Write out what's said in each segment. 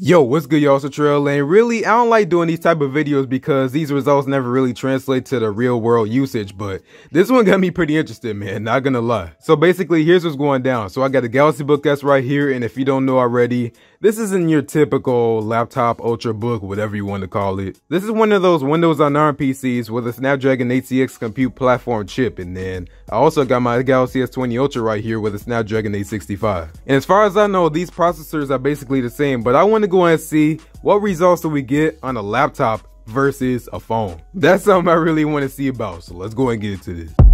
Yo, what's good y'all, it's Trail Lane. Really, I don't like doing these type of videos because these results never really translate to the real world usage, but this one got me pretty interested, man, not gonna lie. So basically, here's what's going down. So I got the Galaxy Book S right here, and if you don't know already, this isn't your typical laptop ultra book, whatever you want to call it. This is one of those Windows on ARM PCs with a Snapdragon 8cx compute platform chip, and then I also got my Galaxy S20 Ultra right here with a Snapdragon 865. And as far as I know, these processors are basically the same, but I want to go and see what results do we get on a laptop versus a phone. That's something I really want to see about, so let's go and get into this.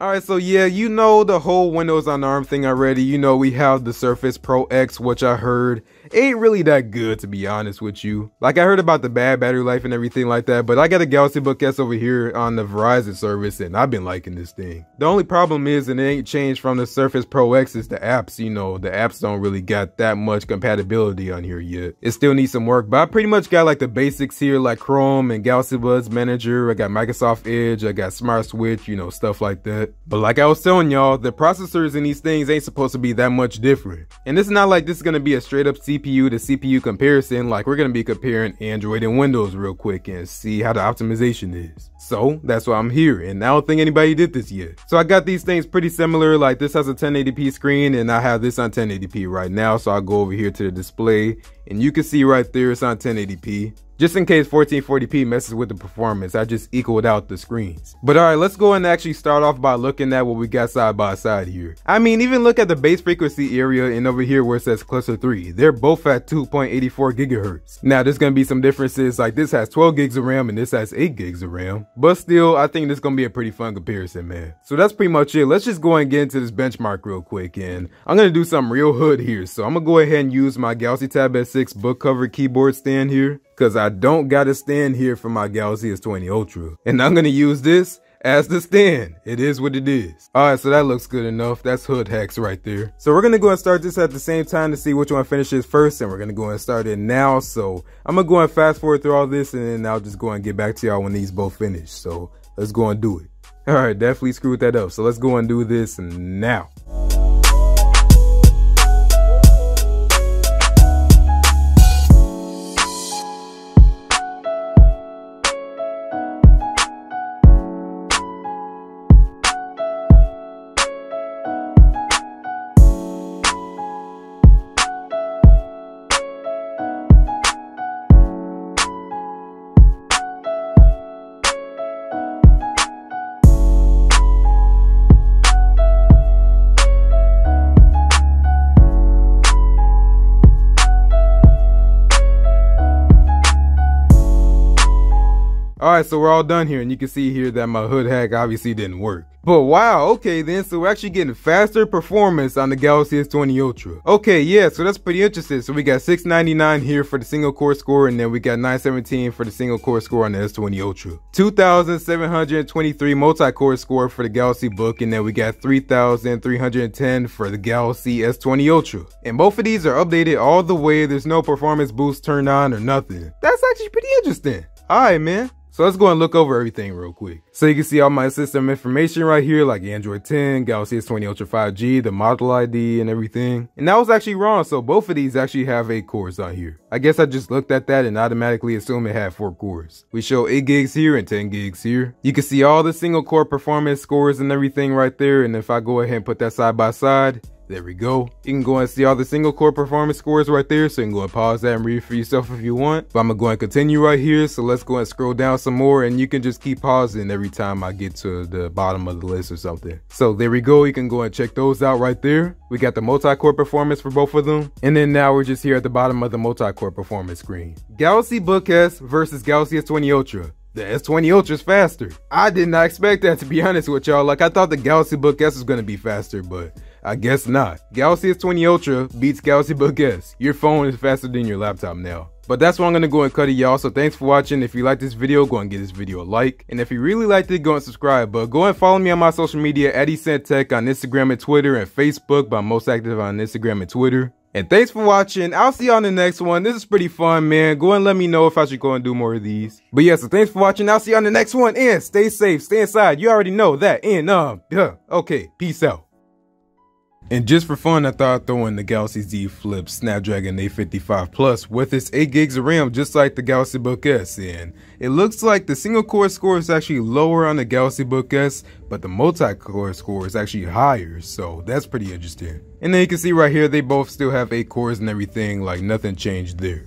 Alright, so yeah, you know the whole Windows on ARM thing already. You know we have the Surface Pro X, which I heard ain't really that good to be honest with you. Like I heard about the bad battery life and everything like that, but I got a Galaxy Book S over here on the Verizon service and I've been liking this thing. The only problem is and it ain't changed from the Surface Pro X is the apps, you know, the apps don't really got that much compatibility on here yet. It still needs some work, but I pretty much got like the basics here like Chrome and Galaxy Buds Manager, I got Microsoft Edge, I got Smart Switch, you know, stuff like that. But like I was telling y'all, the processors in these things ain't supposed to be that much different. And it's not like this is gonna be a straight up CPU to CPU comparison, like we're gonna be comparing Android and Windows real quick and see how the optimization is. So that's why I'm here, and I don't think anybody did this yet. So I got these things pretty similar, like this has a 1080p screen and I have this on 1080p right now. So I'll go over here to the display and you can see right there it's on 1080p. Just in case 1440p messes with the performance, I just equaled out the screens. But alright, let's go and actually start off by looking at what we got side by side here. I mean, even look at the base frequency area and over here where it says cluster 3. They're both at 2.84 gigahertz. Now, there's gonna be some differences, like this has 12 gigs of RAM and this has 8 gigs of RAM. But still, I think this is gonna be a pretty fun comparison, man. So that's pretty much it. Let's just go and get into this benchmark real quick. And I'm gonna do something real hood here. So I'm gonna go ahead and use my Galaxy Tab S6 book cover keyboard stand here because I don't got a stand here for my Galaxy S20 Ultra. And I'm going to use this as the stand. It is what it is. All right, so that looks good enough. That's hood hacks right there. So we're to go and start this at the same time to see which one finishes first. And we're to go and start it now. So I'm to go and fast forward through all this and then I'll just go and get back to y'all when these both finish. So let's go and do it. All right, definitely screwed that up. So let's go and do this now. Alright, so we're all done here, and you can see here that my hood hack obviously didn't work. But wow, okay then, so we're actually getting faster performance on the Galaxy S20 Ultra. Okay, yeah, so that's pretty interesting. So we got 699 here for the single core score, and then we got 917 for the single core score on the S20 Ultra. 2723 multi-core score for the Galaxy Book, and then we got 3310 for the Galaxy S20 Ultra. And both of these are updated all the way, there's no performance boost turned on or nothing. That's actually pretty interesting. Alright, man. So let's go and look over everything real quick. So you can see all my system information right here, like Android 10, Galaxy S20 Ultra 5G, the model ID and everything. And that was actually wrong. So both of these actually have eight cores on here. I guess I just looked at that and automatically assumed it had four cores. We show eight gigs here and 10 gigs here. You can see all the single core performance scores and everything right there. And if I go ahead and put that side by side, there we go. You can go and see all the single core performance scores right there. So you can go and pause that and read for yourself if you want. But I'm gonna go and continue right here. So let's go and scroll down some more and you can just keep pausing every time I get to the bottom of the list or something. So there we go. You can go and check those out right there. We got the multi-core performance for both of them. And then now we're just here at the bottom of the multi-core performance screen. Galaxy Book S versus Galaxy S20 Ultra. The S20 Ultra is faster. I did not expect that to be honest with y'all. Like I thought the Galaxy Book S was gonna be faster, but I guess not. Galaxy S20 Ultra beats Galaxy Book S. Your phone is faster than your laptop now. But that's where I'm to go and cut it y'all. So thanks for watching. If you like this video, go and give this video a like. And if you really liked it, go and subscribe. But go and follow me on my social media at Tech on Instagram and Twitter and Facebook. But I'm most active on Instagram and Twitter. And thanks for watching. I'll see you on the next one. This is pretty fun, man. Go and let me know if I should go and do more of these. But yeah, so thanks for watching. I'll see you on the next one. And stay safe, stay inside. You already know that. And um, yeah, okay, peace out. And just for fun, I thought I'd throw in the Galaxy Z Flip Snapdragon 855 Plus with its 8 gigs of RAM, just like the Galaxy Book S. And it looks like the single core score is actually lower on the Galaxy Book S, but the multi-core score is actually higher, so that's pretty interesting. And then you can see right here, they both still have 8 cores and everything, like nothing changed there.